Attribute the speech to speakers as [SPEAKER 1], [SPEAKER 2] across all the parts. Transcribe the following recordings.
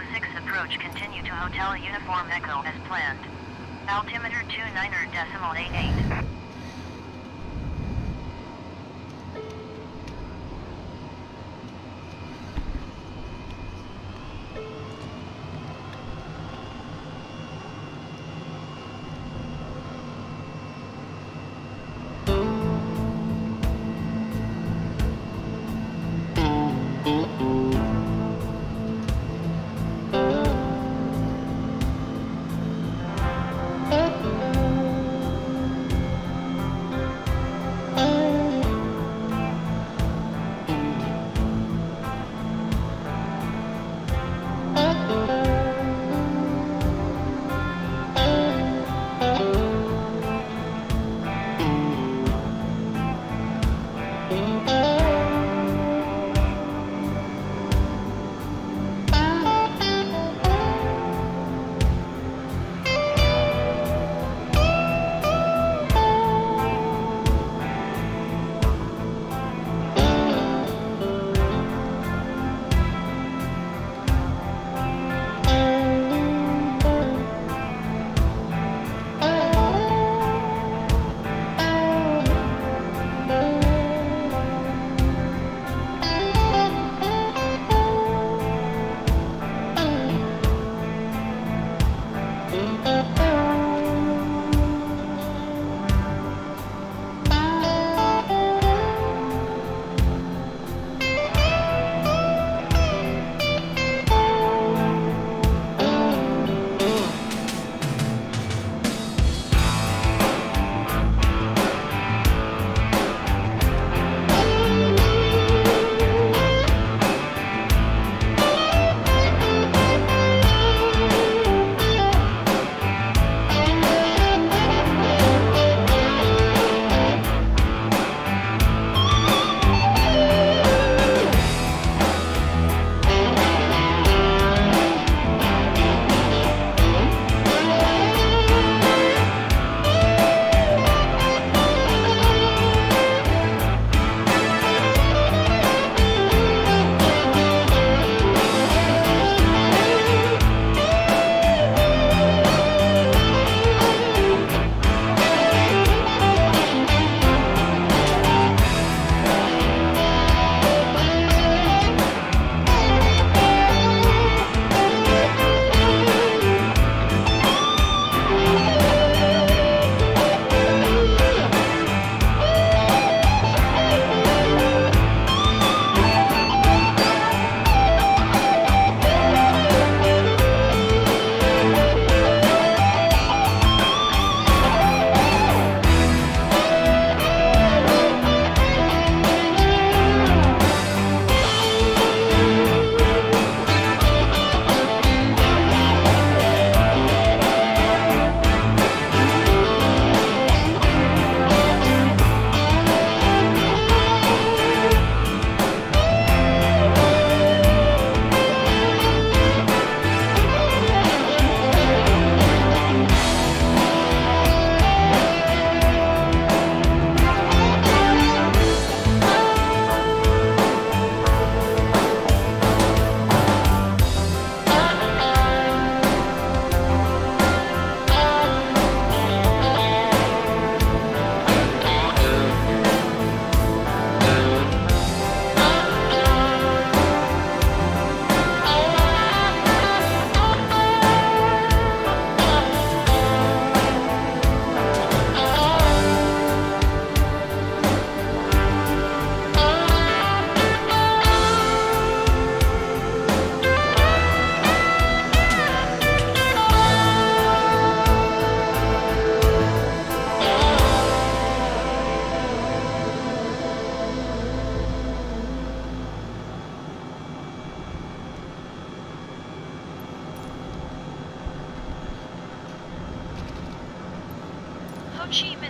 [SPEAKER 1] 06 approach continue to Hotel Uniform Echo as planned. Altimeter 29er decimal 88.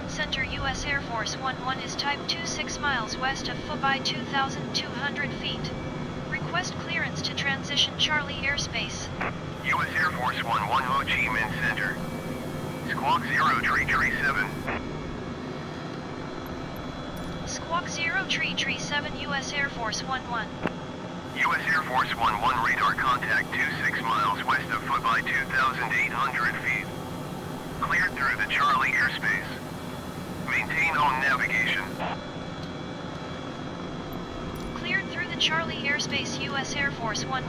[SPEAKER 2] Center U.S. Air Force 11 is type 26 miles west of Phu Bai 2,200 feet. Request clearance to transition Charlie airspace.
[SPEAKER 3] U.S. Air Force 11 Ho Chi Minh Center. Squawk 0 Tree Tree 7.
[SPEAKER 2] Squawk 0 Tree Tree 7 U.S. Air Force 11.
[SPEAKER 3] U.S. Air Force 11 radar contact 26 miles west of Phu Bai 2,800 feet. Cleared through the Charlie airspace. Maintain on navigation.
[SPEAKER 2] Cleared through the Charlie airspace US Air Force 11.